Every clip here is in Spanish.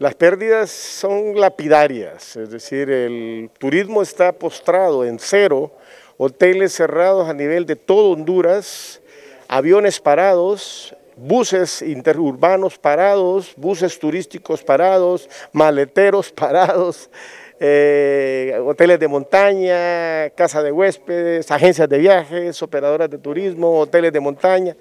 Las pérdidas son lapidarias, es decir, el turismo está postrado en cero, hoteles cerrados a nivel de todo Honduras, aviones parados, buses interurbanos parados, buses turísticos parados, maleteros parados, eh, hoteles de montaña, casa de huéspedes, agencias de viajes, operadoras de turismo, hoteles de montaña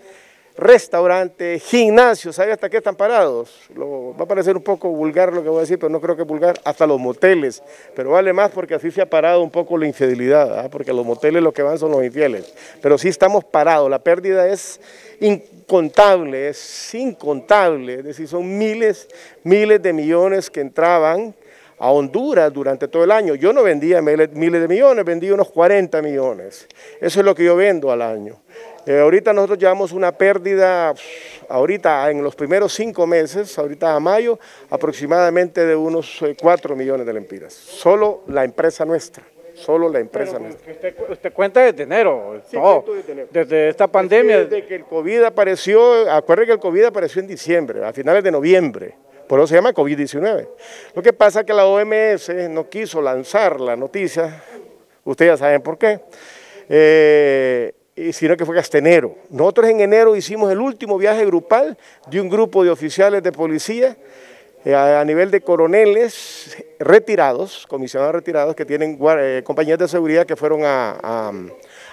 restaurantes, gimnasios, ¿sabe hasta qué están parados? va a parecer un poco vulgar lo que voy a decir, pero no creo que vulgar, hasta los moteles, pero vale más porque así se ha parado un poco la infidelidad, ¿ah? porque los moteles lo que van son los infieles, pero sí estamos parados, la pérdida es incontable, es incontable, es decir, son miles, miles de millones que entraban a Honduras durante todo el año. Yo no vendía miles de millones, vendía unos 40 millones. Eso es lo que yo vendo al año. Eh, ahorita nosotros llevamos una pérdida, ahorita en los primeros cinco meses, ahorita a mayo, aproximadamente de unos 4 eh, millones de lempiras. Solo la empresa nuestra. Solo la empresa nuestra. Usted, cuenta desde enero, sí, desde, desde esta pandemia. Desde que el COVID apareció, acuérdense que el COVID apareció en diciembre, a finales de noviembre. Por eso se llama COVID-19. Lo que pasa es que la OMS no quiso lanzar la noticia, ustedes ya saben por qué. Eh, sino que fue hasta enero. Nosotros en enero hicimos el último viaje grupal de un grupo de oficiales de policía eh, a, nivel de coroneles retirados, comisionados retirados que tienen eh, compañías de seguridad que fueron a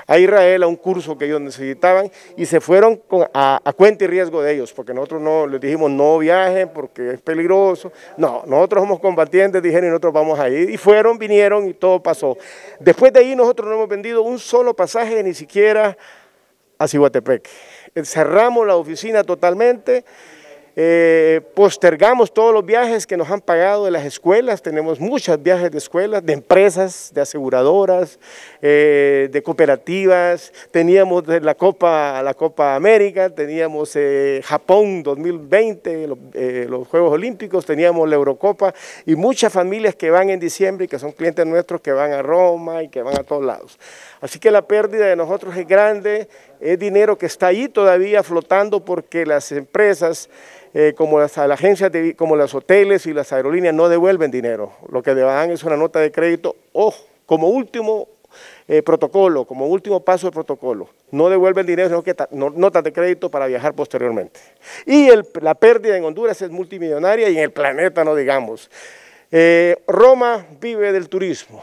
a Israel a un curso que ellos necesitaban y se fueron a, cuenta y riesgo de ellos, porque nosotros no les dijimos no viajen porque es peligroso. No, nosotros somos combatientes, dijeron y nosotros vamos a ir. Y fueron, vinieron y todo pasó. Después de ahí nosotros no hemos vendido un solo pasaje ni siquiera a Cihuatepec. Cerramos la oficina totalmente. Eh, postergamos todos los viajes que nos han pagado de las escuelas, tenemos muchos viajes de escuelas, de empresas, de aseguradoras, eh, de cooperativas, teníamos la Copa, la Copa América, teníamos eh, Japón 2020, los Juegos Olímpicos, teníamos la Eurocopa y muchas familias que van en diciembre y que son clientes nuestros que van a Roma y que van a todos lados. Así que la pérdida de nosotros es grande, es dinero que está ahí todavía flotando porque las empresas eh, como las, agencias, como los hoteles y las aerolíneas no devuelven dinero. Lo que dan es una nota de crédito o como último eh, protocolo, como último paso de protocolo. No devuelven dinero, sino que notas de crédito para viajar posteriormente. Y la pérdida en Honduras es multimillonaria y en el planeta no digamos. Eh, Roma vive del turismo.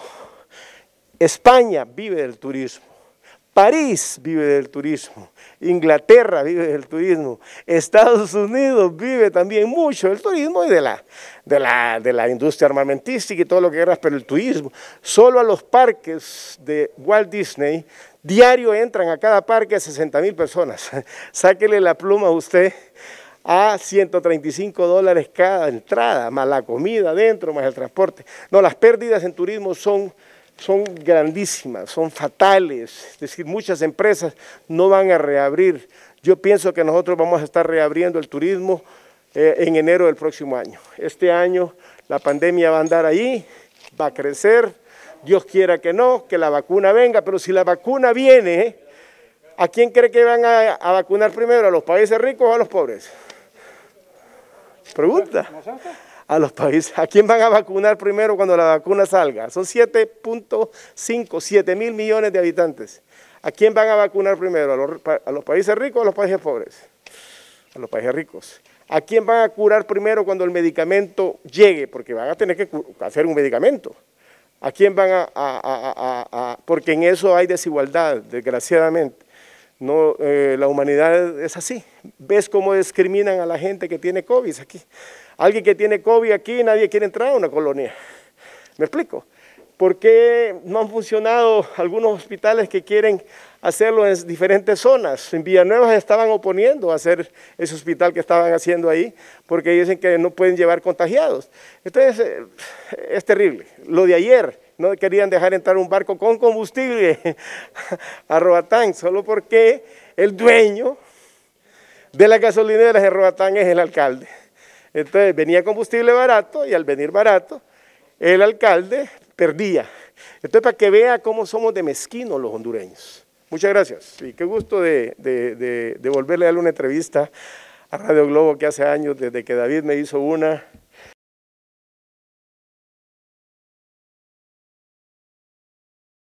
España vive del turismo. París vive del turismo, Inglaterra vive del turismo, Estados Unidos vive también mucho del turismo y de la, de la, de la industria armamentística y todo lo que quieras, pero el turismo. Solo a los parques de Walt Disney, diario entran a cada parque 60 mil personas. Sáquele la pluma a usted a 135 dólares cada entrada, más la comida adentro, más el transporte. No, las pérdidas en turismo son son grandísimas, son fatales, es decir, muchas empresas no van a reabrir. Yo pienso que nosotros vamos a estar reabriendo el turismo eh, en enero del próximo año. Este año la pandemia va a andar ahí, va a crecer, Dios quiera que no, que la vacuna venga, pero si la vacuna viene, ¿a quién cree que van a, a vacunar primero? ¿A los países ricos o a los pobres? Pregunta a los países. ¿A quién van a vacunar primero cuando la vacuna salga? Son 7.5, 7 mil millones de habitantes. ¿A quién van a vacunar primero? ¿A los, países ricos o a los países pobres? A los países ricos. ¿A quién van a curar primero cuando el medicamento llegue? Porque van a tener que hacer un medicamento. ¿A quién van a, a, porque en eso hay desigualdad, desgraciadamente. No, eh, la humanidad es así. ¿Ves cómo discriminan a la gente que tiene COVID aquí? Alguien que tiene COVID aquí, nadie quiere entrar a una colonia. ¿Me explico? ¿Por qué no han funcionado algunos hospitales que quieren hacerlo en diferentes zonas? En Villanueva se estaban oponiendo a hacer ese hospital que estaban haciendo ahí porque dicen que no pueden llevar contagiados. Entonces, eh, es terrible. Lo de ayer, no querían dejar entrar un barco con combustible a Roatán, solo porque el dueño de la gasolinera de Roatán es el alcalde. Entonces venía combustible barato y al venir barato, el alcalde perdía. Entonces para que vea cómo somos de mezquinos los hondureños. Muchas gracias y qué gusto de, volverle a darle una entrevista a Radio Globo que hace años, desde que David me hizo una,